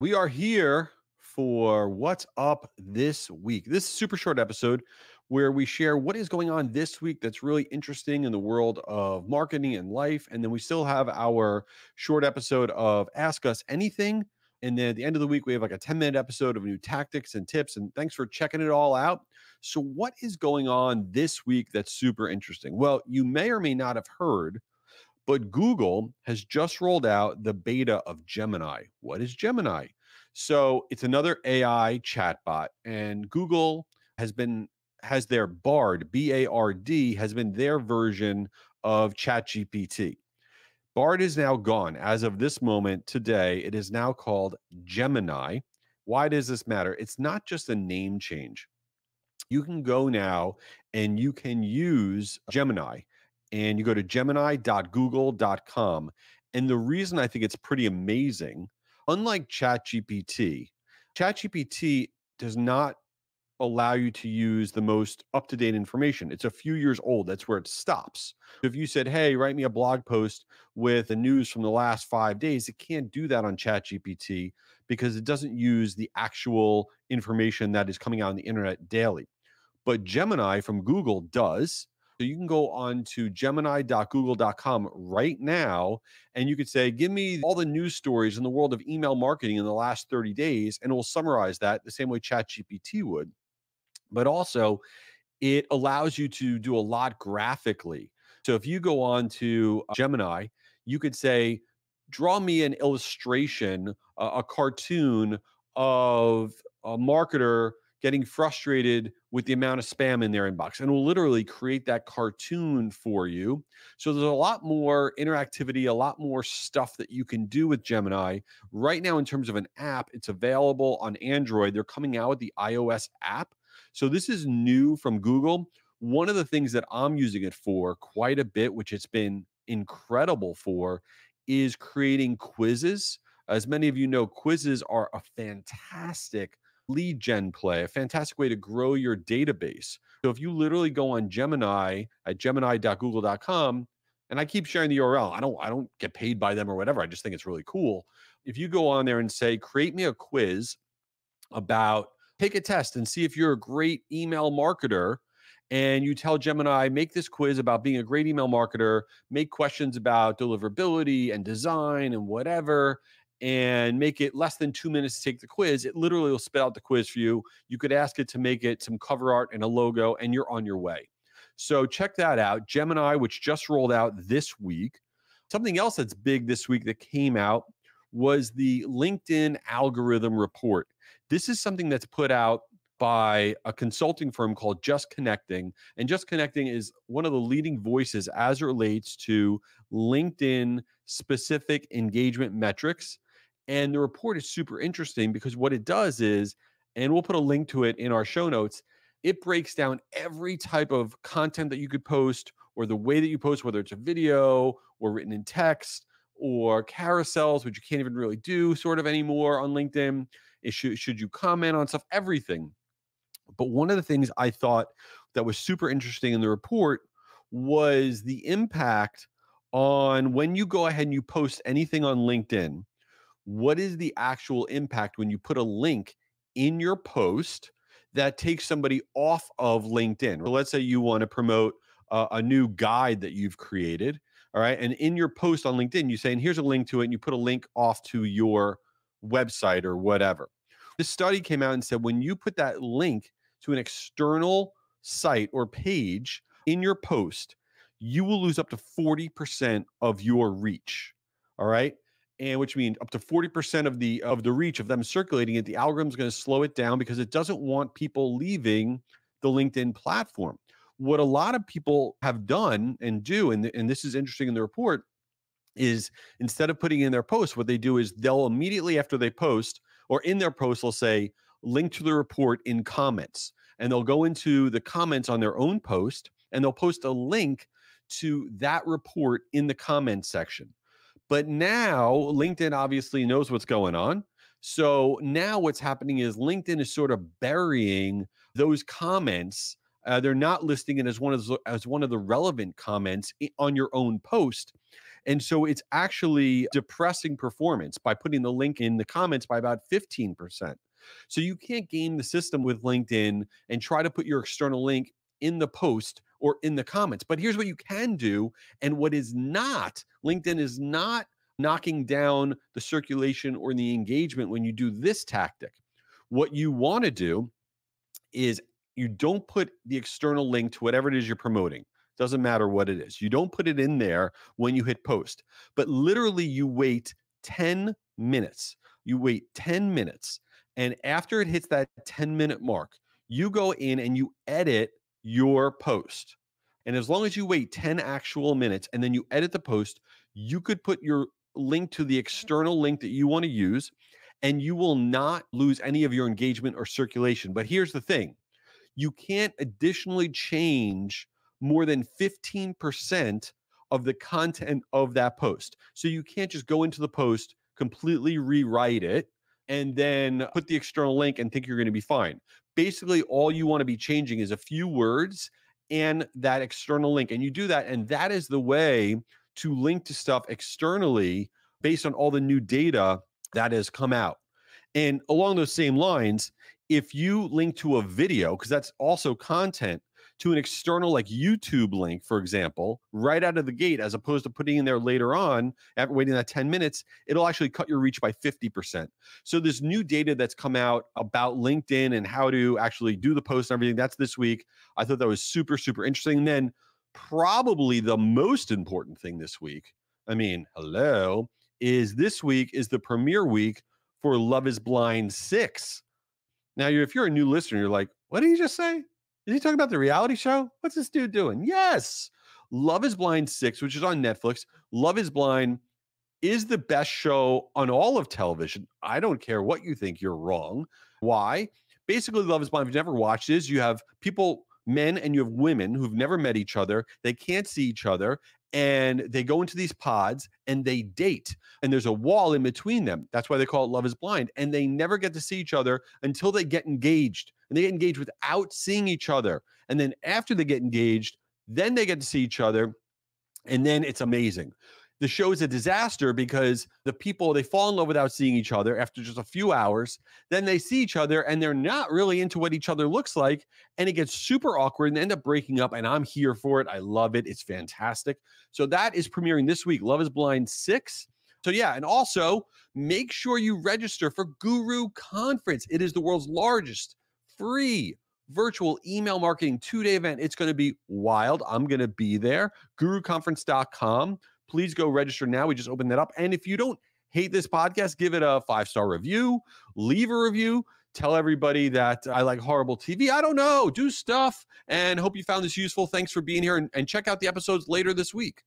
We are here for what's up this week. This super short episode where we share what is going on this week that's really interesting in the world of marketing and life. And then we still have our short episode of Ask Us Anything. And then at the end of the week, we have like a 10 minute episode of new tactics and tips. And thanks for checking it all out. So, what is going on this week that's super interesting? Well, you may or may not have heard, but Google has just rolled out the beta of Gemini. What is Gemini? So it's another AI chatbot, and Google has been has their Bard B A R D has been their version of ChatGPT. Bard is now gone as of this moment today. It is now called Gemini. Why does this matter? It's not just a name change. You can go now and you can use Gemini and you go to gemini.google.com. And the reason I think it's pretty amazing unlike ChatGPT, ChatGPT does not allow you to use the most up to date information. It's a few years old. That's where it stops. If you said, hey, write me a blog post with the news from the last five days, it can't do that on ChatGPT because it doesn't use the actual information that is coming out on the internet daily. But Gemini from Google does. So you can go on to gemini.google.com right now and you could say, Give me all the news stories in the world of email marketing in the last 30 days, and it will summarize that the same way ChatGPT would. But also, it allows you to do a lot graphically. So if you go on to uh, Gemini, you could say, Draw me an illustration, a cartoon of a marketer getting frustrated with the amount of spam in their inbox and will literally create that cartoon for you. So there's a lot more interactivity, a lot more stuff that you can do with Gemini. Right now, in terms of an app, it's available on Android. They're coming out with the iOS app. So this is new from Google. One of the things that I'm using it for quite a bit, which it's been incredible for, is creating quizzes. As many of you know, quizzes are a fantastic lead gen play, a fantastic way to grow your database. So if you literally go on Gemini at gemini.google.com, and I keep sharing the URL, I don't I don't get paid by them or whatever. I just think it's really cool. If you go on there and say, create me a quiz about take a test and see if you're a great email marketer and you tell Gemini, make this quiz about being a great email marketer, make questions about deliverability and design and whatever, and make it less than two minutes to take the quiz, it literally will spit out the quiz for you. You could ask it to make it some cover art and a logo, and you're on your way. So check that out. Gemini, which just rolled out this week. Something else that's big this week that came out was the LinkedIn algorithm report. This is something that's put out by a consulting firm called Just Connecting. And Just Connecting is one of the leading voices as it relates to LinkedIn specific engagement metrics and the report is super interesting because what it does is, and we'll put a link to it in our show notes, it breaks down every type of content that you could post or the way that you post, whether it's a video or written in text or carousels, which you can't even really do sort of anymore on LinkedIn. It should, should you comment on stuff, everything. But one of the things I thought that was super interesting in the report was the impact on when you go ahead and you post anything on LinkedIn what is the actual impact when you put a link in your post that takes somebody off of LinkedIn? Or let's say you want to promote uh, a new guide that you've created. All right. And in your post on LinkedIn, you say, and here's a link to it, and you put a link off to your website or whatever. This study came out and said when you put that link to an external site or page in your post, you will lose up to 40% of your reach. All right and which means up to 40% of the of the reach of them circulating it the algorithm's going to slow it down because it doesn't want people leaving the linkedin platform. What a lot of people have done and do and, and this is interesting in the report is instead of putting in their post what they do is they'll immediately after they post or in their post they'll say link to the report in comments. And they'll go into the comments on their own post and they'll post a link to that report in the comments section but now LinkedIn obviously knows what's going on. So now what's happening is LinkedIn is sort of burying those comments. Uh, they're not listing it as one of as one of the relevant comments on your own post. And so it's actually depressing performance by putting the link in the comments by about 15%. So you can't game the system with LinkedIn and try to put your external link in the post or in the comments. But here's what you can do and what is not LinkedIn is not knocking down the circulation or the engagement when you do this tactic. What you want to do is you don't put the external link to whatever it is you're promoting. Doesn't matter what it is. You don't put it in there when you hit post, but literally you wait 10 minutes. You wait 10 minutes. And after it hits that 10 minute mark, you go in and you edit your post. And as long as you wait 10 actual minutes and then you edit the post, you could put your link to the mm-hmm. external link that you want to use and you will not lose any of your engagement or circulation. But here's the thing you can't additionally change more than 15% of the content of that post. So you can't just go into the post, completely rewrite it, and then put the external link and think you're going to be fine. Basically, all you want to be changing is a few words and that external link. And you do that, and that is the way to link to stuff externally based on all the new data that has come out. And along those same lines, if you link to a video, because that's also content, to an external like YouTube link, for example, right out of the gate, as opposed to putting in there later on, after waiting that 10 minutes, it'll actually cut your reach by 50%. So this new data that's come out about LinkedIn and how to actually do the post and everything, that's this week. I thought that was super, super interesting. And then probably the most important thing this week, I mean, hello, is this week is the premiere week for Love is Blind 6. Now, if you're a new listener, you're like, what did he just say? Is he talking about the reality show? What's this dude doing? Yes. Love is Blind 6, which is on Netflix. Love is Blind is the best show on all of television. I don't care what you think, you're wrong. Why? Basically, Love is Blind, if you've never watched this, you have people, men, and you have women who've never met each other. They can't see each other and they go into these pods and they date and there's a wall in between them that's why they call it love is blind and they never get to see each other until they get engaged and they get engaged without seeing each other and then after they get engaged then they get to see each other and then it's amazing the show is a disaster because the people they fall in love without seeing each other after just a few hours. Then they see each other and they're not really into what each other looks like and it gets super awkward and they end up breaking up and i'm here for it. I love it. It's fantastic. So that is premiering this week love is blind 6 so yeah and also make sure you register for guru conference. It is the world's largest free virtual email marketing two-day event. It's going to be wild. I'm going to be there. Guruconference.com please go register now. We just opened that up. And if you don't hate this podcast, give it a five star review, leave a review. Tell everybody that I like horrible TV. I don't know. Do stuff and hope you found this useful. Thanks for being here and, and check out the episodes later this week.